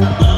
Yeah.